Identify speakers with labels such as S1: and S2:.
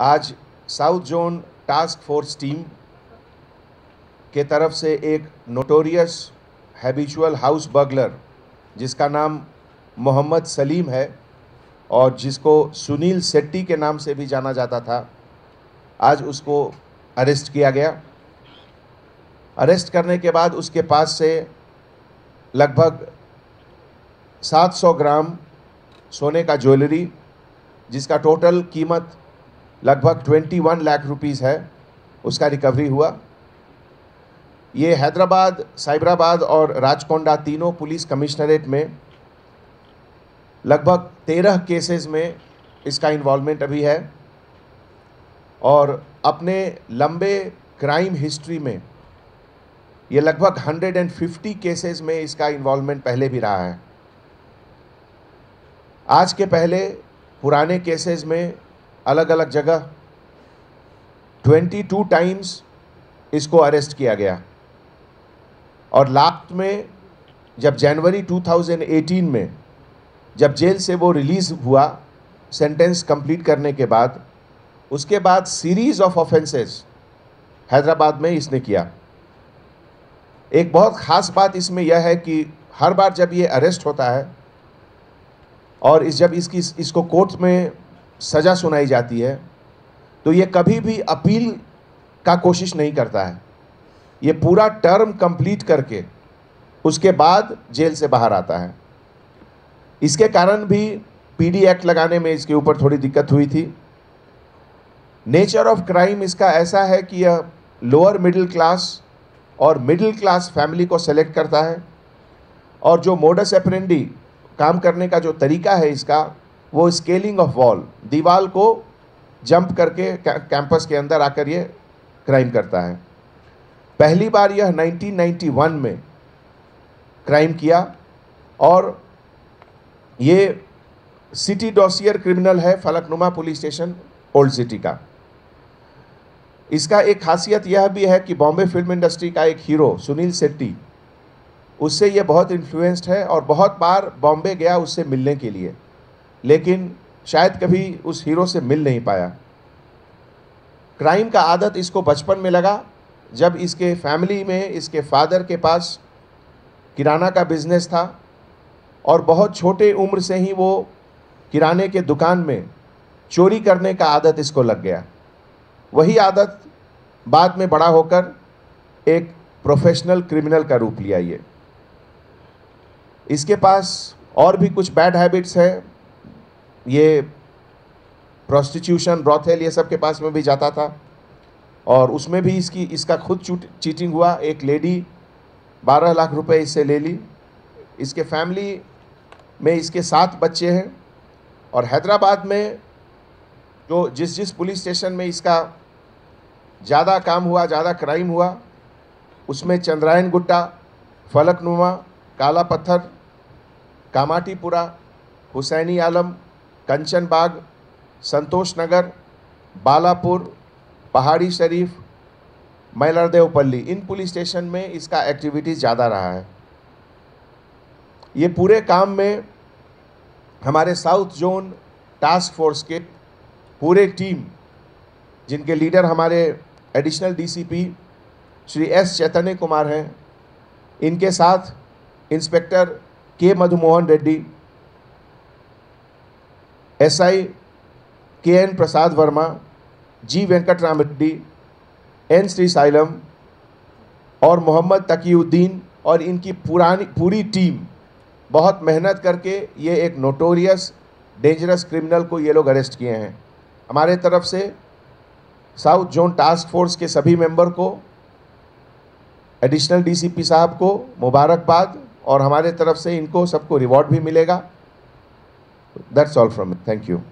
S1: आज south zone task force team के तरफ़ से एक नोटोरियस हैबिचुअल हाउस बर्गलर जिसका नाम मोहम्मद सलीम है और जिसको सुनील सेट्टी के नाम से भी जाना जाता था, आज उसको अरेस्ट किया गया। अरेस्ट करने के बाद उसके पास से लगभग 700 ग्राम सोने का ज्वेलरी, जिसका टोटल कीमत लगभग 21 लाख रुपीस है, उसका रिकवरी हुआ। ये हैदराबाद, साइबराबाद और राजकोंडा तीनों पुलिस कमिश्नरेट में लगभग तेरह केसेस में इसका इन्वॉल्वमेंट अभी है और अपने लंबे क्राइम हिस्ट्री में ये लगभग 150 केसेस में इसका इन्वॉल्वमेंट पहले भी रहा है। आज के पहले पुराने केसेस में अलग अलग जगह 22 टाइम्स इसको अरेस्ट किया गया। और लास्ट में, जब जनवरी 2018 में, जब जेल से वो रिलीज़ हुआ सेंटेंस कंप्लीट करने के बाद, उसके बाद सीरीज़ ऑफ़ ऑफेंसेस हैदराबाद में इसने किया। एक बहुत ख़ास बात इसमें यह है कि हर बार जब ये अरेस्ट होता है, और इस जब इसकी, इसको कोर्ट में सज़ा सुनाई जाती है तो ये कभी भी अपील का कोशिश नहीं करता है। ये पूरा टर्म कंप्लीट करके उसके बाद जेल से बाहर आता है। इसके कारण भी पीडी एक्ट लगाने में इसके ऊपर थोड़ी दिक्कत हुई थी। नेचर ऑफ़ क्राइम इसका ऐसा है कि यह लोअर मिडिल क्लास और मिडिल क्लास फैमिली को सेलेक्ट करता है और जो मोडस एपरेंडी काम करने का जो तरीका है इसका वो स्केलिंग ऑफ़ वॉल दीवाल को जंप करके कैंपस के अंदर आकर ये क्राइम करता है। पहली बार यह 1991 में क्राइम किया और ये सिटी डॉसियर क्रिमिनल है, Falaknuma police station old city का। इसका एक खासियत यह भी है कि बॉम्बे फ़िल्म इंडस्ट्री का एक हीरो सुनील सेट्टी उससे ये बहुत इन्फ्लुएंस्ड है और बहुत बार बॉम्बे गया उससे मिलने के लिए। लेकिन शायद कभी उस हीरो से मिल नहीं पाया। क्राइम का आदत इसको बचपन में लगा, जब इसके फैमिली में, इसके फादर के पास किराना का बिज़नेस था और बहुत छोटे उम्र से ही वो किराने के दुकान में चोरी करने का आदत इसको लग गया। वही आदत बाद में बड़ा होकर एक प्रोफेशनल क्रिमिनल का रूप लिया ये। इसके पास और भी कुछ बैड हैबिट्स है। ये प्रोस्टिट्यूशन ब्रॉथेल ये सब के पास में भी जाता था। और उसमें भी इसकी, इसका खुद चीटिंग हुआ। एक लेडी बारह लाख रुपए इससे ले ली। इसके फैमिली में इसके सात बच्चे हैं। और हैदराबाद में जो, जिस जिस पुलिस स्टेशन में इसका ज़्यादा काम हुआ, ज़्यादा क्राइम हुआ, उसमें चंद्रायन गुट्टा, फलकनुमा, काला पत्थर, कामाटीपुरा, हुसैनी आलम कंचन बाग संतोष नगर, बालापुर, पहाड़ी शरीफ, मैलरदेवपल्ली। इन पुलिस स्टेशन में इसका एक्टिविटीज़ ज़्यादा रहा है। ये पूरे काम में हमारे साउथ जोन टास्क फोर्स के पूरे टीम जिनके लीडर हमारे additional DCP Shri S Chaitanya Kumar हैं। इनके साथ inspector K Madhumohan Reddy SI K N Prasad Varma जी वेंकट राम रेड्डी एन श्री साइलम और मोहम्मद तकीउद्दीन और इनकी पुरानी, पूरी टीम बहुत मेहनत करके ये एक नोटोरियस डेंजरस क्रिमिनल को ये लोग अरेस्ट किए हैं। हमारे तरफ़ से साउथ जोन टास्क फोर्स के सभी मेंबर को एडिशनल डीसीपी साहब को मुबारकबाद और हमारे तरफ़ से इनको सबको रिवॉर्ड भी मिलेगा। That's all from me. Thank you.